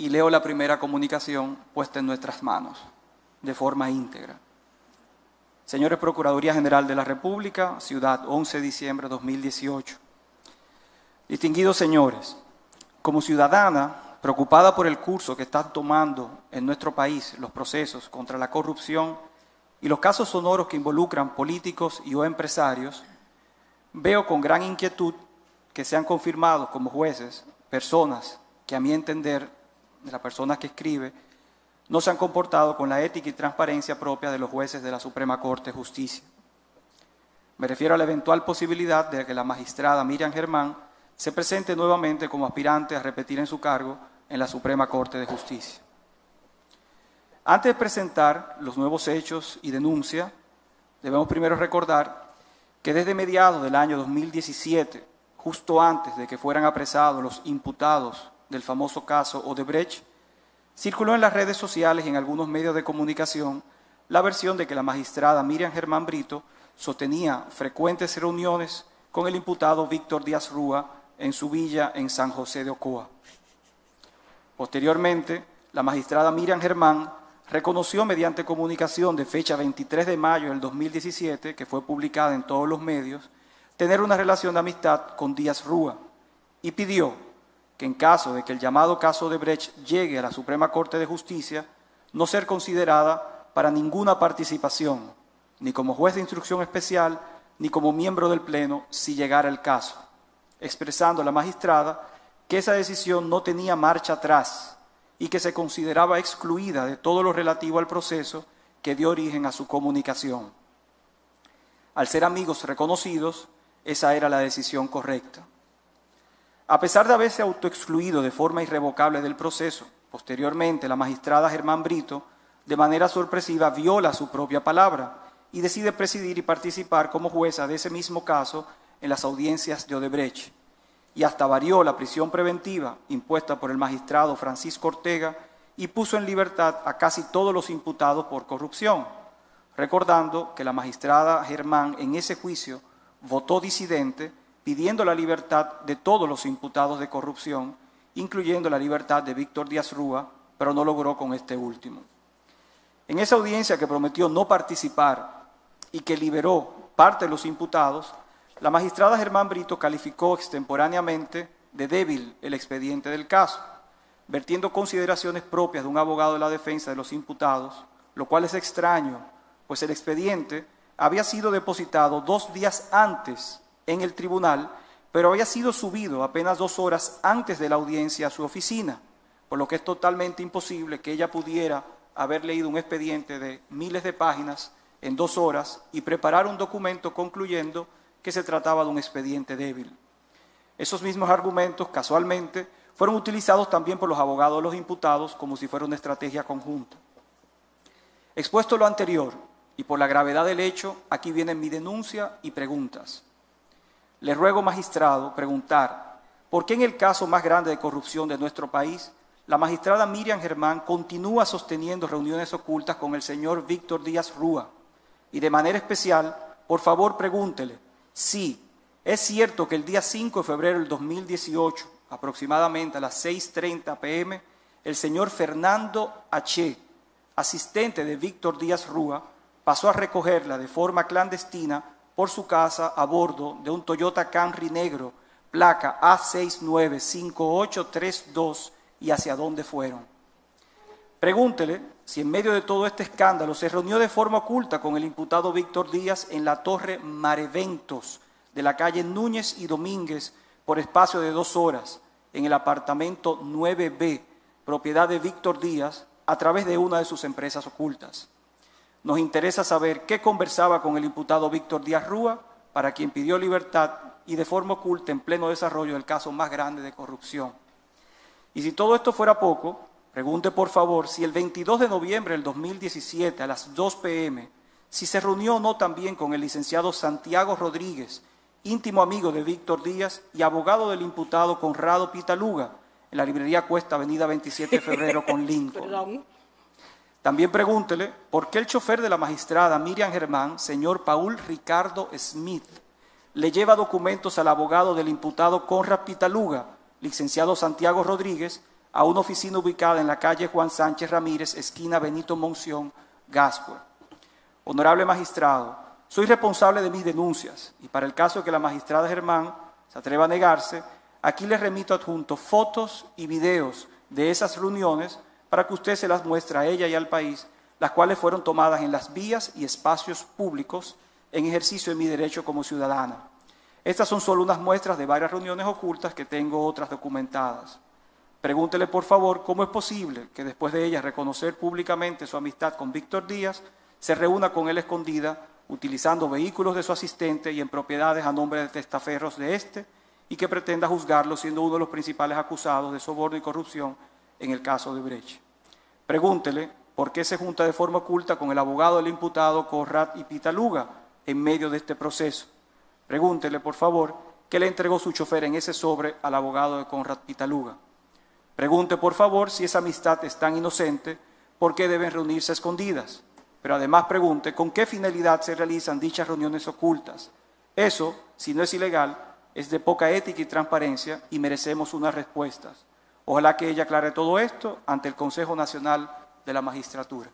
y leo la primera comunicación puesta en nuestras manos, de forma íntegra. Señores Procuraduría General de la República, Ciudad, 11 de diciembre de 2018. Distinguidos señores, como ciudadana preocupada por el curso que están tomando en nuestro país los procesos contra la corrupción y los casos sonoros que involucran políticos y o empresarios, veo con gran inquietud que sean confirmados como jueces personas que a mi entender, de la persona que escribe, no se han comportado con la ética y transparencia propia de los jueces de la Suprema Corte de Justicia. Me refiero a la eventual posibilidad de que la magistrada Miriam Germán se presente nuevamente como aspirante a repetir en su cargo en la Suprema Corte de Justicia. Antes de presentar los nuevos hechos y denuncia, debemos primero recordar que desde mediados del año 2017, justo antes de que fueran apresados los imputados del famoso caso Odebrecht, circuló en las redes sociales y en algunos medios de comunicación la versión de que la magistrada Miriam Germán Brito sostenía frecuentes reuniones con el imputado Víctor Díaz Rúa en su villa en San José de Ocoa. Posteriormente, la magistrada Miriam Germán reconoció mediante comunicación de fecha 23 de mayo del 2017, que fue publicada en todos los medios, tener una relación de amistad con Díaz Rúa y pidió que en caso de que el llamado caso de Brecht llegue a la Suprema Corte de Justicia, no ser considerada para ninguna participación, ni como juez de instrucción especial, ni como miembro del Pleno, si llegara el caso, expresando a la magistrada que esa decisión no tenía marcha atrás y que se consideraba excluida de todo lo relativo al proceso que dio origen a su comunicación. Al ser amigos reconocidos, esa era la decisión correcta. A pesar de haberse autoexcluido de forma irrevocable del proceso, posteriormente la magistrada Germán Brito, de manera sorpresiva, viola su propia palabra y decide presidir y participar como jueza de ese mismo caso en las audiencias de Odebrecht. Y hasta varió la prisión preventiva impuesta por el magistrado Francisco Ortega y puso en libertad a casi todos los imputados por corrupción, recordando que la magistrada Germán en ese juicio votó disidente pidiendo la libertad de todos los imputados de corrupción, incluyendo la libertad de Víctor Díaz Rúa, pero no logró con este último. En esa audiencia que prometió no participar y que liberó parte de los imputados, la magistrada Germán Brito calificó extemporáneamente de débil el expediente del caso, vertiendo consideraciones propias de un abogado de la defensa de los imputados, lo cual es extraño, pues el expediente había sido depositado dos días antes en el tribunal, pero había sido subido apenas dos horas antes de la audiencia a su oficina, por lo que es totalmente imposible que ella pudiera haber leído un expediente de miles de páginas en dos horas y preparar un documento concluyendo que se trataba de un expediente débil. Esos mismos argumentos, casualmente, fueron utilizados también por los abogados de los imputados como si fuera una estrategia conjunta. Expuesto lo anterior y por la gravedad del hecho, aquí viene mi denuncia y preguntas. Le ruego, magistrado, preguntar, ¿por qué en el caso más grande de corrupción de nuestro país, la magistrada Miriam Germán continúa sosteniendo reuniones ocultas con el señor Víctor Díaz Rúa? Y de manera especial, por favor, pregúntele, Sí, es cierto que el día 5 de febrero del 2018, aproximadamente a las 6.30 pm, el señor Fernando H., asistente de Víctor Díaz Rúa, pasó a recogerla de forma clandestina por su casa a bordo de un Toyota Camry negro, placa A695832, y hacia dónde fueron. Pregúntele si en medio de todo este escándalo se reunió de forma oculta con el imputado Víctor Díaz en la torre Mareventos de la calle Núñez y Domínguez por espacio de dos horas en el apartamento 9B, propiedad de Víctor Díaz, a través de una de sus empresas ocultas. Nos interesa saber qué conversaba con el imputado Víctor Díaz Rúa, para quien pidió libertad y de forma oculta en pleno desarrollo del caso más grande de corrupción. Y si todo esto fuera poco, Pregunte por favor si el 22 de noviembre del 2017 a las 2 pm, si se reunió o no también con el licenciado Santiago Rodríguez, íntimo amigo de Víctor Díaz y abogado del imputado Conrado Pitaluga, en la librería Cuesta, avenida 27 de febrero con Lincoln. También pregúntele por qué el chofer de la magistrada Miriam Germán, señor Paul Ricardo Smith, le lleva documentos al abogado del imputado Conrad Pitaluga, licenciado Santiago Rodríguez, a una oficina ubicada en la calle Juan Sánchez Ramírez, esquina Benito Monción, Gascue. Honorable magistrado, soy responsable de mis denuncias y para el caso de que la magistrada Germán se atreva a negarse, aquí les remito adjunto fotos y videos de esas reuniones para que usted se las muestre a ella y al país, las cuales fueron tomadas en las vías y espacios públicos en ejercicio de mi derecho como ciudadana. Estas son solo unas muestras de varias reuniones ocultas que tengo otras documentadas. Pregúntele, por favor, cómo es posible que después de ella reconocer públicamente su amistad con Víctor Díaz, se reúna con él escondida, utilizando vehículos de su asistente y en propiedades a nombre de testaferros de éste, y que pretenda juzgarlo siendo uno de los principales acusados de soborno y corrupción en el caso de Brecht. Pregúntele por qué se junta de forma oculta con el abogado del imputado Corrat y Pitaluga en medio de este proceso. Pregúntele, por favor, qué le entregó su chofer en ese sobre al abogado de Conrad Pitaluga. Pregunte, por favor, si esa amistad es tan inocente, ¿por qué deben reunirse escondidas? Pero además pregunte con qué finalidad se realizan dichas reuniones ocultas. Eso, si no es ilegal, es de poca ética y transparencia y merecemos unas respuestas. Ojalá que ella aclare todo esto ante el Consejo Nacional de la Magistratura.